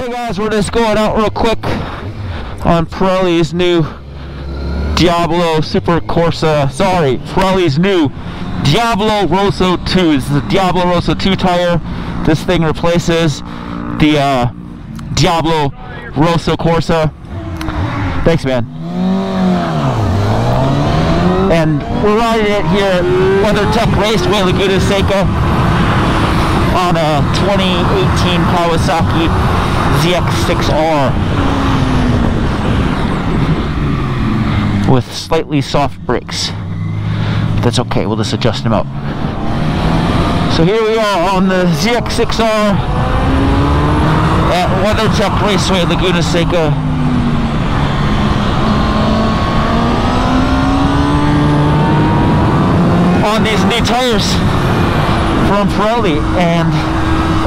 Hey guys, we're just going out real quick on Pirelli's new Diablo Super Corsa. Sorry, Pirelli's new Diablo Rosso 2. This is the Diablo Rosso 2 tire. This thing replaces the uh, Diablo Rosso Corsa. Thanks, man. And we're riding it here at WeatherTech Raceway Laguna Seca on a 2018 Kawasaki ZX6R with slightly soft brakes. That's okay, we'll just adjust them out. So here we are on the ZX6R at WeatherTech Raceway Laguna Seca. On these new tires from Pirelli and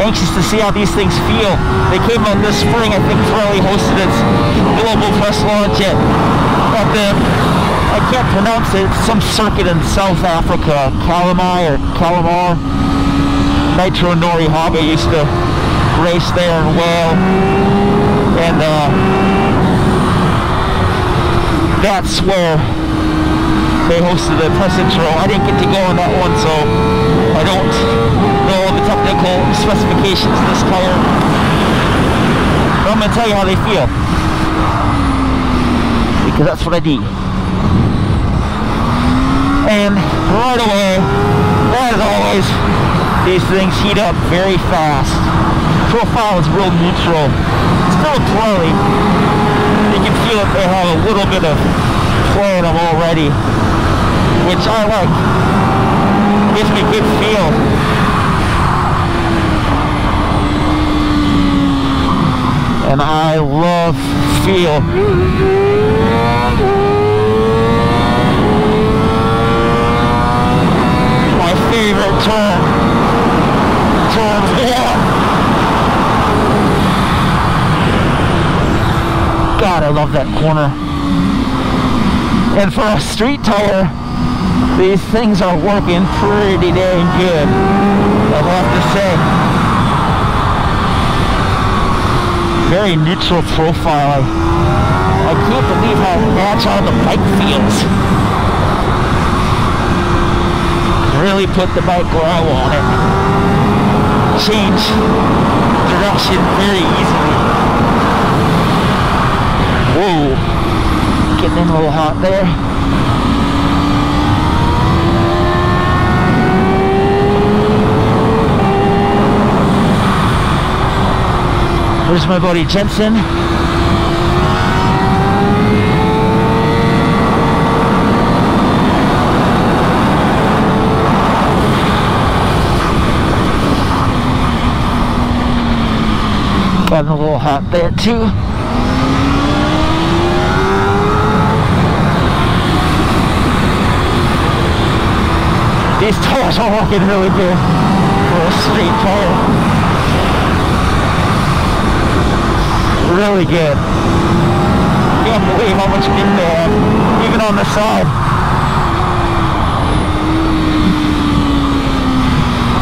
anxious to see how these things feel. They came out this spring. I think Pirelli hosted its global press launch at, at the, I can't pronounce it, some circuit in South Africa, Calamai or Calamar. Nitro Nori Haga used to race there in Wales. And uh, that's where they hosted the press intro. I didn't get to go on that one, so I don't know all the technical this tire. But I'm going to tell you how they feel. Because that's what I do. And right away, as always, these things heat up very fast. Profile is real neutral. It's still Pirelli. You can feel it, they have a little bit of play in them already which I like. Gives me a good feel. And I love feel. My favorite turn. Turn one. God, I love that corner. And for a street tire, these things are working pretty dang good, I'll have to say. Very neutral profile. I, can't believe how agile the bike feels. Really put the bike where I want it. Change direction very easily. Whoa, getting in a little hot there. There's my buddy Jensen. Got a little hot there too. These tires are working really good for a street tire. Really good. Can't believe how much grip they have, even on the side.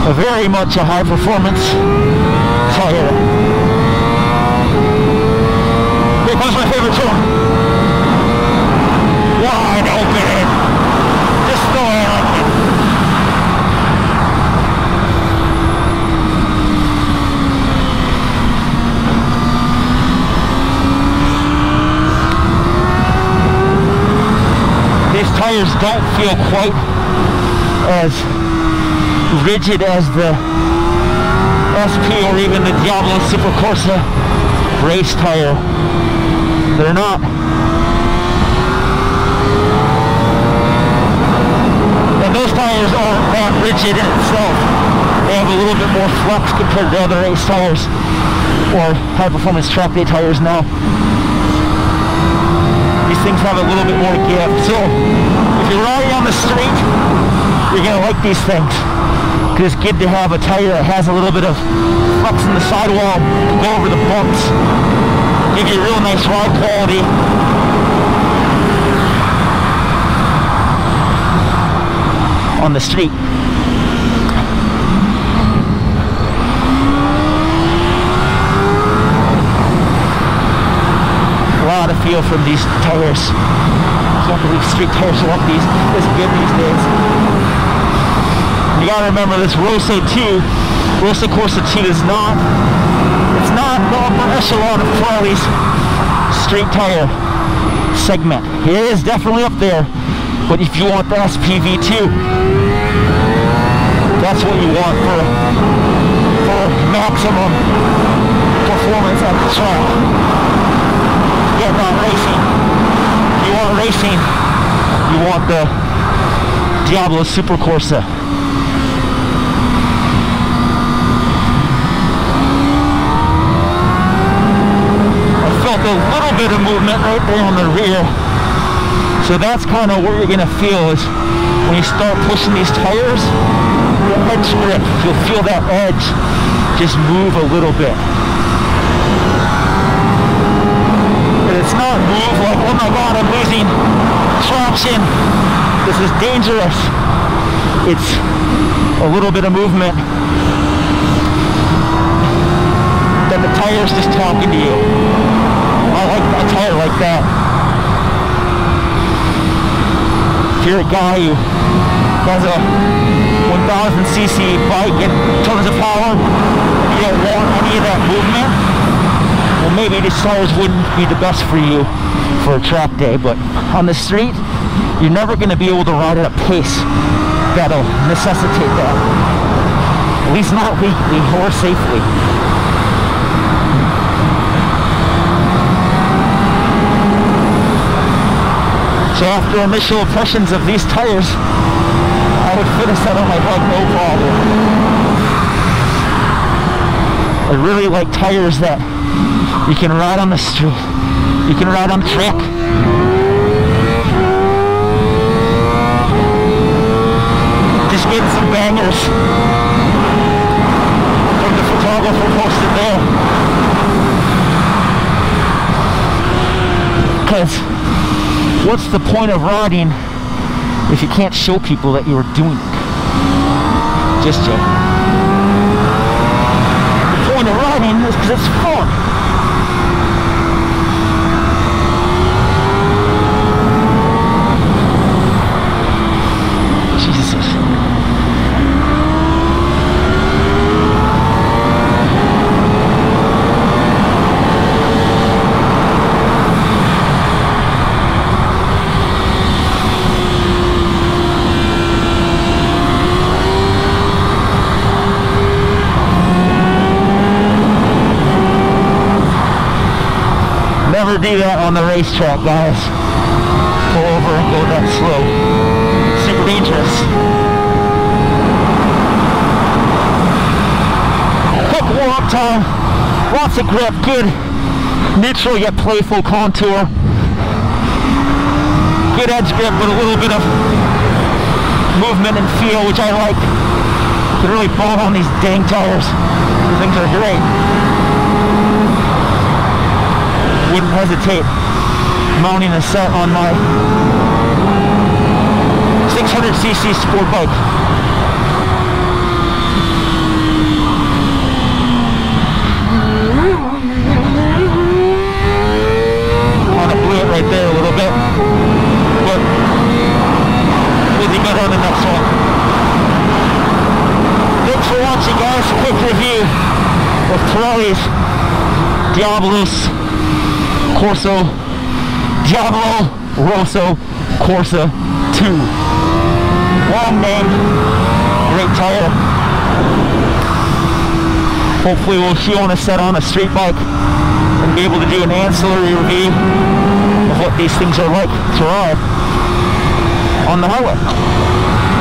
A very much a high performance tire. Here comes my favorite turn. Wide open. Just the way I like it. these tires don't feel quite as rigid as the SP or even the Diablo Super Corsa race tire. They're not. And those tires aren't that rigid in itself. They have a little bit more flex compared to other race tires or high performance track day tires now these things have a little bit more give. So if you're riding on the street, you're gonna like these things. Because it's good to have a tire that has a little bit of flex in the sidewall to go over the bumps. Give you a real nice ride quality. On the street. Feel from these tires. I can't believe street tires are like these this good these days. You gotta remember this Rosso 2, Rosso Corsa 2 is not, it's not the upper echelon of Pirelli's street tire segment. It is definitely up there, but if you want the SPV2, that's what you want for, for maximum performance at the track. Racing. You want racing, you want the Diablo Super Corsa. I felt a little bit of movement right there on the rear. So that's kind of what you're going to feel is when you start pushing these tires, the edge grip, you'll feel that edge just move a little bit. It's not move like, oh my god, I'm losing traction. This is dangerous. It's a little bit of movement. Then the tire's just talking to you. I like a tire like that. If you're a guy who has a 1000cc bike and tons of power, you don't want any of that movement, well maybe these tires wouldn't be the best for you for a track day, but on the street, you're never going to be able to ride at a pace that'll necessitate that. At least not legally or safely. So after initial impressions of these tires, I would fit a set on my bike no problem. I really like tires that you can ride on the street. You can ride on the track. Just getting some bangers from the photographer posted there. Because what's the point of riding if you can't show people that you are doing it? Just joking. The point of riding is because it's fun. Never do that on the racetrack, guys. Pull over and go that slow. Super dangerous. Quick warm-up time. Lots of grip, good neutral yet playful contour. Good edge grip with a little bit of movement and feel, which I like. You can really ball on these dang tires. These things are great wouldn't hesitate mounting a set on my 600cc sport bike. Kind of blew it right there a little bit, but we'll be better on the next one. Thanks for watching guys, quick review of Pirelli's Diabolus Corso Diablo Rosso Corsa 2. Long name, great tire. Hopefully we'll see on a set on a street bike and be able to do an ancillary review of what these things are like to ride on the highway.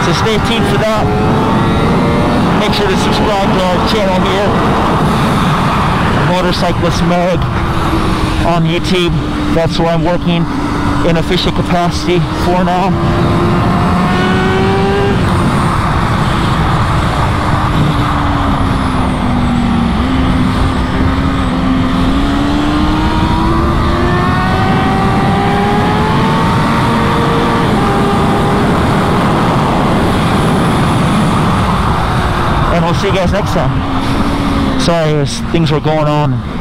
So stay tuned for that. Make sure to subscribe to our channel here, Motorcyclist Mag on YouTube. That's where I'm working in official capacity for now. And we'll see you guys next time. Sorry, things were going on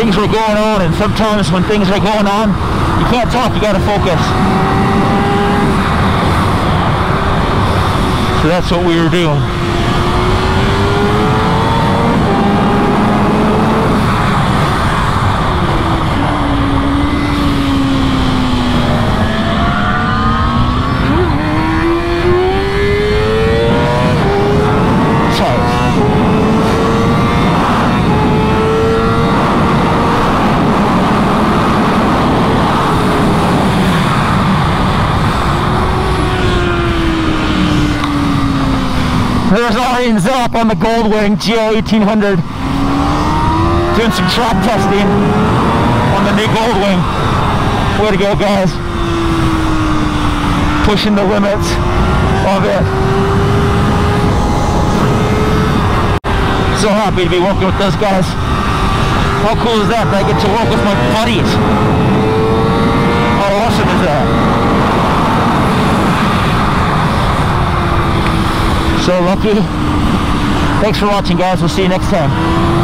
things were going on, and sometimes when things are going on, you can't talk, you gotta focus. So that's what we were doing. Ari and Zack on the Goldwing GL1800 doing some track testing on the new Goldwing. Way to go guys. Pushing the limits of it. So happy to be working with those guys. How cool is that? That I get to work with my buddies. How awesome is that? So lucky. Thanks for watching guys. We'll see you next time.